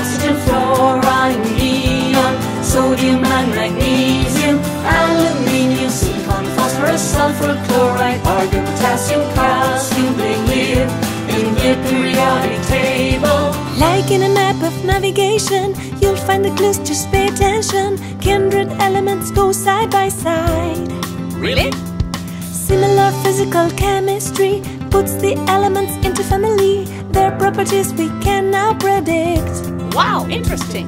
nitrogen, oxygen, fluorine, neon, sodium and magnesium, aluminium, silicon, phosphorus, sulfur, chloride, argon, potassium, calcium, they live in the periodic table. Like in a map of navigation, you'll find the clues, just pay attention. Kindred elements go side by side. Really? Similar physical chemistry puts the elements into family. Their properties we can now predict. Wow, interesting.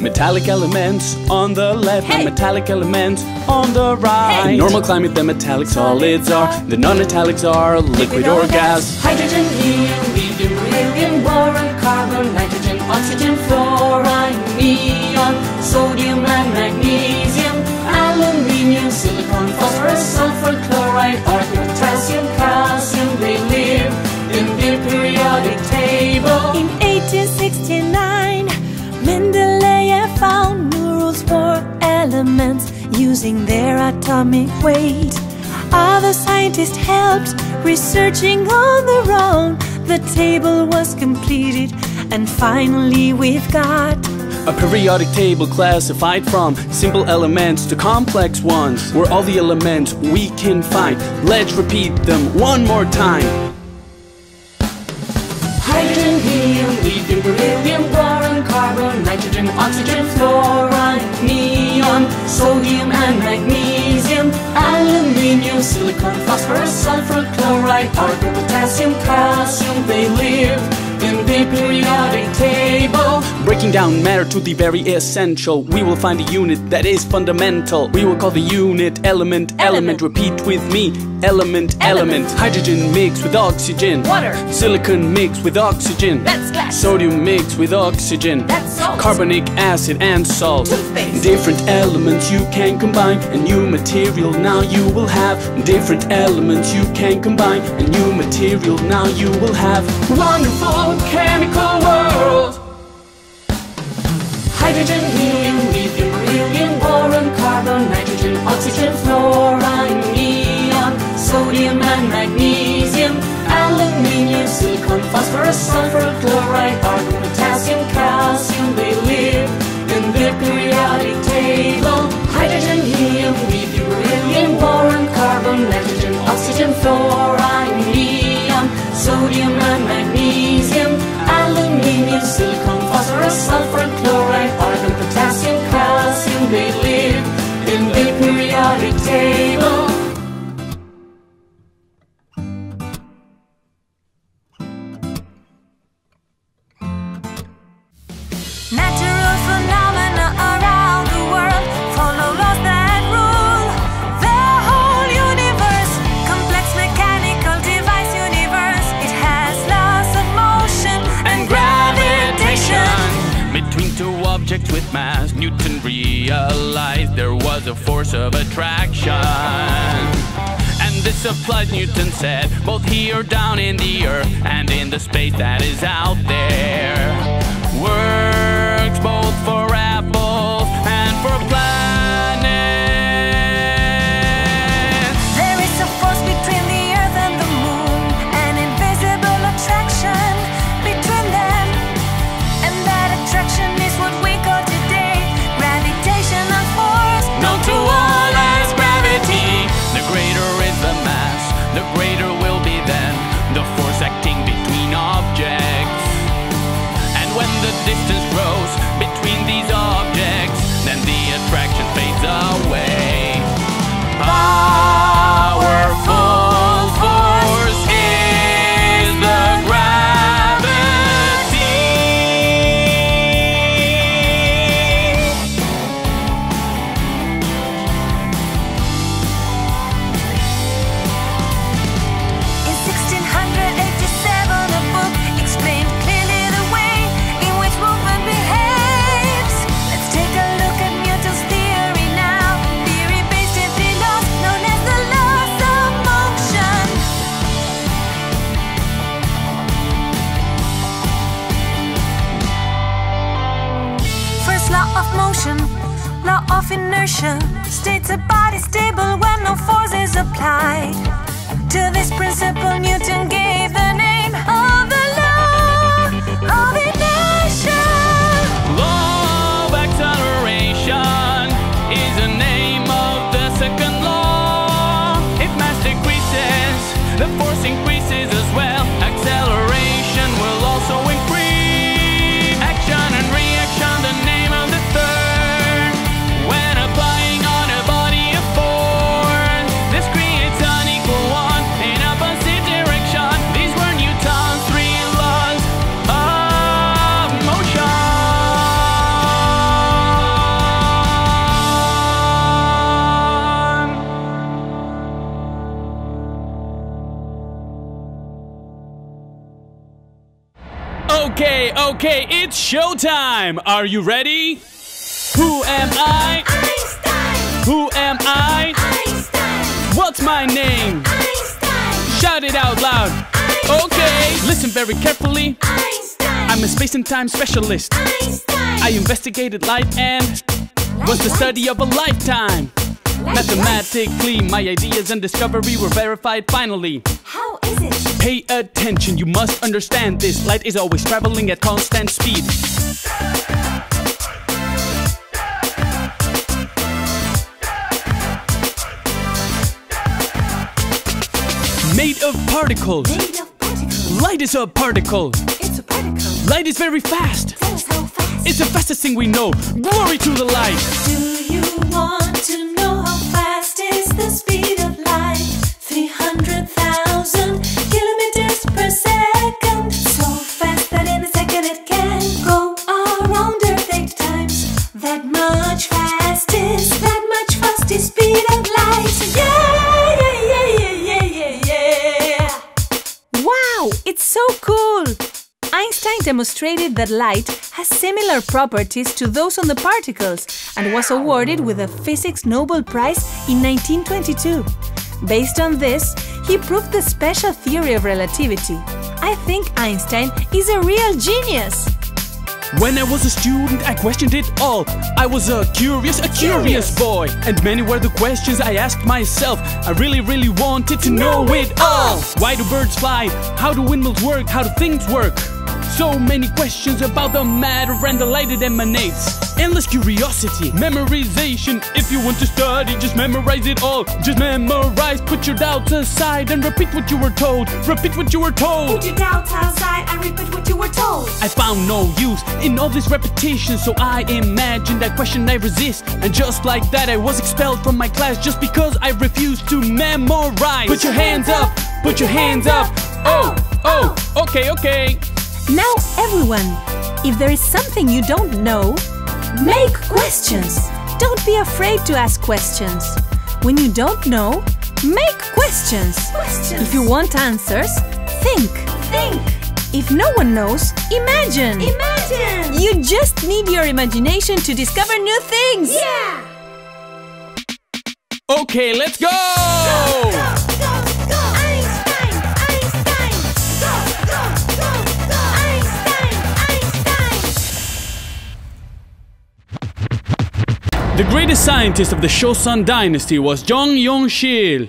Metallic elements on the left Hey. and metallic elements on the right. Hey. In normal climate, the metallic solids are. The non-metallics are liquid or gas. Hydrogen, helium, lithium, beryllium, boron, carbon, nitrogen, oxygen, fluorine, neon, sodium and magnesium, aluminium, silicon, phosphorus, their atomic weight. Other scientists helped researching on their own. The table was completed, and finally we've got A periodic table classified from simple elements to complex ones, where all the elements we can find. Let's repeat them one more time. Hydrogen, lithium, beryllium, boron, carbon, nitrogen, oxygen, fluorine, neon, sodium and magnesium, aluminium, silicon, phosphorus, sulfur, chloride, argon, potassium, calcium, they live the periodic table. Breaking down matter to the very essential, we will find a unit that is fundamental. We will call the unit element, element. Repeat with me, element, element. Hydrogen mixed with oxygen. Water. Silicon mixed with oxygen. That's glass. Sodium mixed with oxygen. That's salt. Carbonic acid and salt. Toothpaste. Different elements you can combine. A new material now you will have. Different elements you can combine. A new material now you will have. Wonderful chemical world. Hydrogen, helium, lithium, beryllium, boron, carbon, nitrogen, oxygen, fluorine, neon, sodium and magnesium, aluminium, silicon, phosphorus, sulfur, chloride, argon, potassium, calcium, they live And this Newton said, both here down in the earth and in the space that is out there. Works of motion, law of inertia, states a body stable when no force is applied. To this principle, Newton gave the Okay, it's showtime! Are you ready? Who am I? Einstein, Who am I? Einstein, What's my name? Einstein, Shout it out loud. Okay, listen very carefully. Einstein, I'm a space and time specialist. Einstein. I investigated light and was the study of a lifetime. Mathematically, my ideas and discovery were verified finally. How is it? Pay attention, you must understand this. Light is always traveling at constant speed. Made of particles. Made of particles. Light is a particle. It's a particle. Light is very fast. Tell us how fast. It's the fastest thing we know. Glory to the light. Do you want demonstrated that light has similar properties to those on the particles and was awarded with a Physics Nobel Prize in 1922. Based on this, he proved the special theory of relativity. I think Einstein is a real genius! When I was a student, I questioned it all. I was a curious, a curious boy. And many were the questions I asked myself. I really, really wanted to know it all. Why do birds fly? How do windmills work? How do things work? So many questions about the matter and the light it emanates. Endless curiosity, memorization. If you want to study, just memorize it all. Just memorize, put your doubts aside and repeat what you were told. Repeat what you were told. Put your doubts outside and repeat what you were told. I found no use in all this repetition, so I imagined that question I resist. And just like that, I was expelled from my class just because I refused to memorize. Put your hands up, put your hands up. Oh, oh, okay, okay. Now, everyone, if there is something you don't know, make questions. Don't be afraid to ask questions. When you don't know, make questions. Questions. If you want answers, think. Think. If no one knows, imagine. Imagine. You just need your imagination to discover new things. Yeah. Okay, let's go! Go, go, The greatest scientist of the Joseon dynasty was Jang Yeong-sil.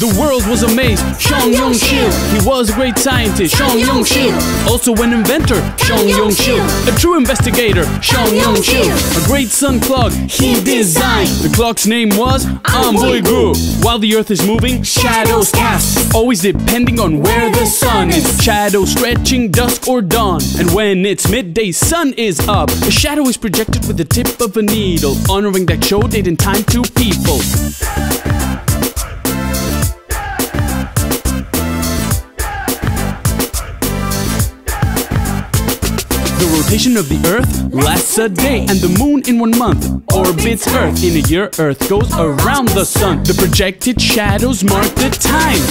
The world was amazed. Jang Yeong-sil. He was a great scientist. Jang Yeong-sil. Also an inventor. Jang Yeong-sil. A true investigator. Jang Yeong-sil. A great sun clock he designed. The clock's name was Angbuilgu. While the earth is moving, shadows cast. Always depending on where the sun is. Shadow stretching dusk or dawn. And when it's midday, sun is up. A shadow is projected with the tip of a needle, honoring that show date and time to people. Rotation of the Earth lasts a day, and the Moon in one month orbits Earth. In a year, Earth goes around the Sun. The projected shadows mark the time.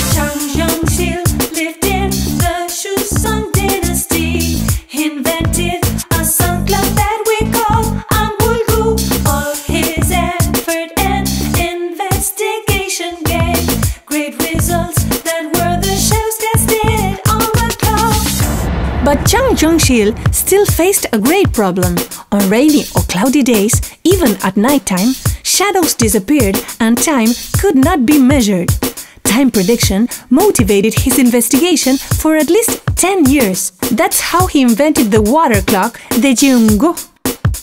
But Jang Yeong-sil still faced a great problem. On rainy or cloudy days, even at nighttime, shadows disappeared and time could not be measured. Time prediction motivated his investigation for at least 10 years. That's how he invented the water clock, the Jeongo.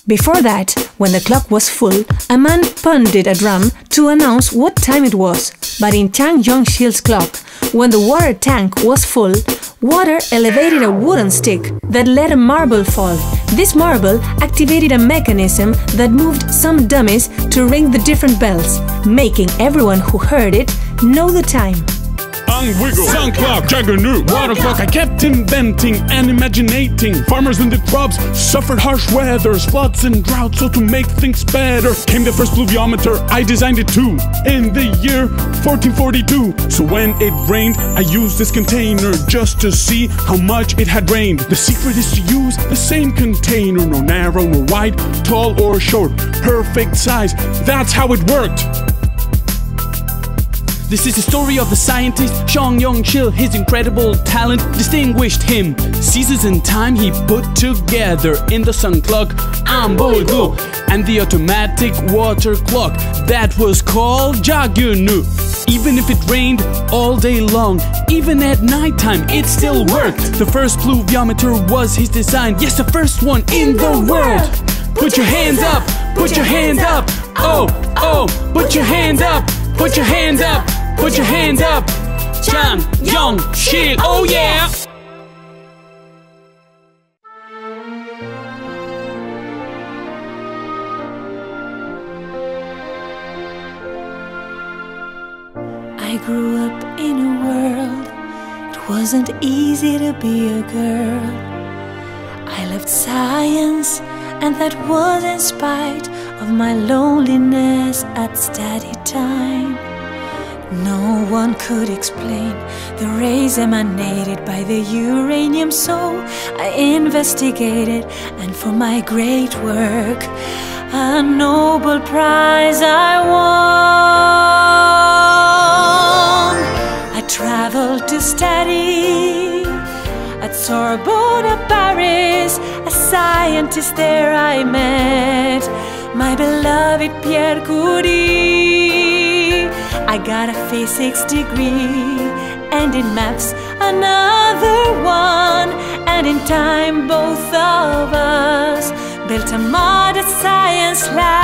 Before that, when the clock was full, a man pounded a drum to announce what time it was. But in Jang Yeong-sil's clock, when the water tank was full, water elevated a wooden stick that let a marble fall. This marble activated a mechanism that moved some dummies to ring the different bells, making everyone who heard it know the time. And wiggle. Sun clock, juggernaut, water clock. I kept inventing and imaginating. Farmers in the crops suffered harsh weathers, floods and droughts. So to make things better, came the first pluviometer. I designed it too in the year 1442. So when it rained, I used this container just to see how much it had rained. The secret is to use the same container, no narrow no wide, tall or short, perfect size. That's how it worked. This is the story of the scientist Jang Yeong-sil. His incredible talent distinguished him. Seasons and time he put together in the sun clock, Angbuilgu, and the automatic water clock that was called Jagyeongnu. Even if it rained all day long, even at nighttime, it still worked. The first pluviometer was his design. Yes, the first one in the world. Put your hands up, put your hands up. Oh, oh, put your hands up, put your hands up, put your hands up. Jang Yong Shil, oh, oh yeah. I grew up in a world it wasn't easy to be a girl. I loved science, and that was in spite of my loneliness at study time. No one could explain the rays emanated by the uranium, so I investigated, and for my great work, a Nobel Prize I won. I traveled to study at Sorbonne, Paris. A scientist there I met, my beloved Pierre Curie. I got a physics degree, and in maths another one. And in time, both of us built a modest science lab.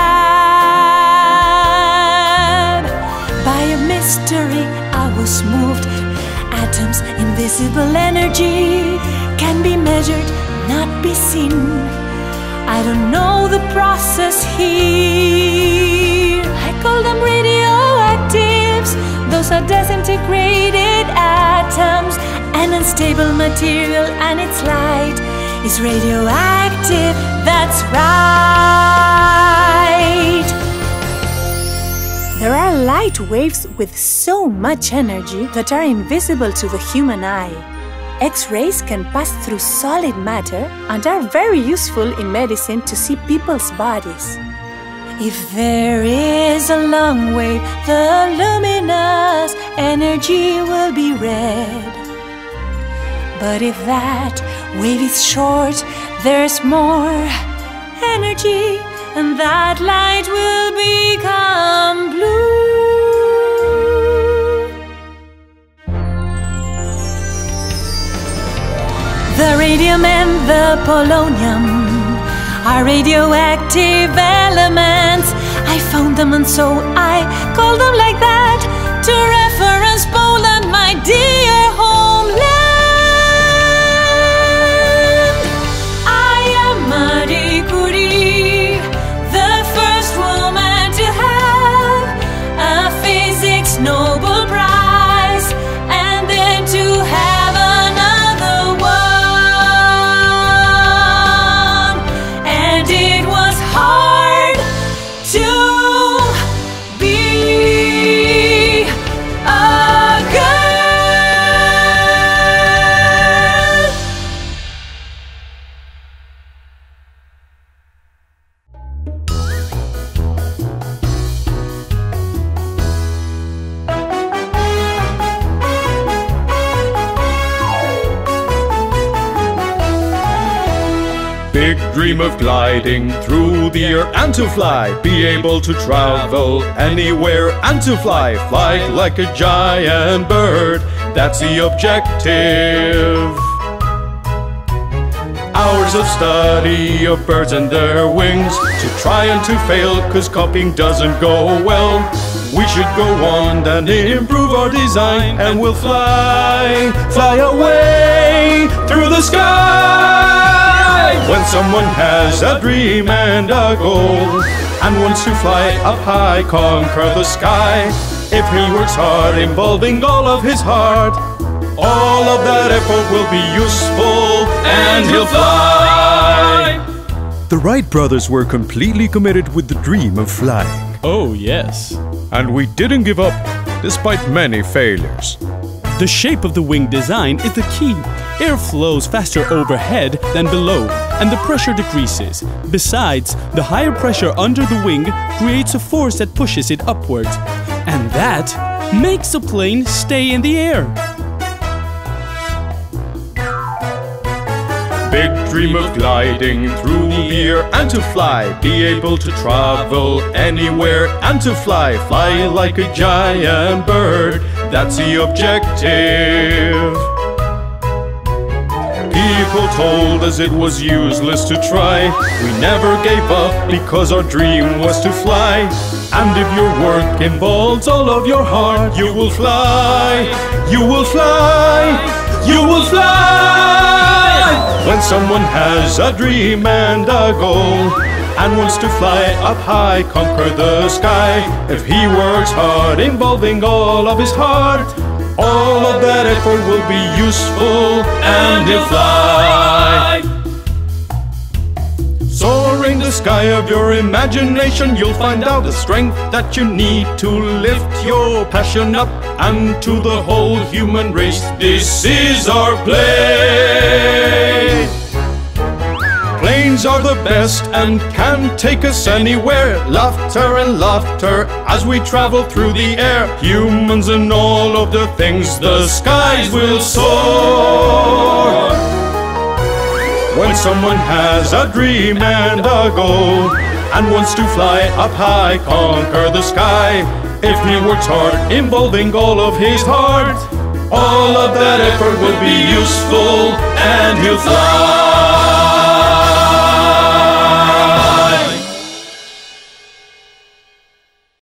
By a mystery, I was moved. Atoms, invisible energy, can be measured, not be seen. I don't know the process here. I call them. Those are disintegrated atoms, an unstable material, and its light is radioactive. That's right. There are light waves with so much energy that are invisible to the human eye. X rays can pass through solid matter and are very useful in medicine to see people's bodies. If there is a long wave, the luminous energy will be red. But if that wave is short, there's more energy, and that light will become blue. The radium and the polonium are radioactive elements. I found them and so I call them like that to reference Poland, my dear through the air and to fly. Be able to travel anywhere and to fly. Fly like a giant bird. That's the objective. Hours of study of birds and their wings to try and to fail, cause copying doesn't go well. We should go on and improve our design, and we'll fly, fly away through the sky. When someone has a dream and a goal, and wants to fly up high, conquer the sky. If he works hard, involving all of his heart, all of that effort will be useful and he'll fly. The Wright brothers were completely committed with the dream of flying. Oh, yes. And we didn't give up, despite many failures. The shape of the wing design is the key. Air flows faster overhead than below, and the pressure decreases. Besides, the higher pressure under the wing creates a force that pushes it upwards, and that makes the plane stay in the air. Big dream of gliding through the air and to fly. Be able to travel anywhere and to fly. Fly like a giant bird. That's the objective. People told us it was useless to try. We never gave up because our dream was to fly. And if your work involves all of your heart, you will fly. You will fly. You will fly. When someone has a dream and a goal and wants to fly up high, conquer the sky. If he works hard, involving all of his heart, all of that effort will be useful and he'll fly. Soaring the sky of your imagination, you'll find out the strength that you need to lift your passion up and to the whole human race. This is our play. Are the best and can take us anywhere. Laughter and laughter as we travel through the air. Humans and all of the things the skies will soar. When someone has a dream and a goal and wants to fly up high, conquer the sky. If he works hard, involving all of his heart, all of that effort will be useful and he'll fly.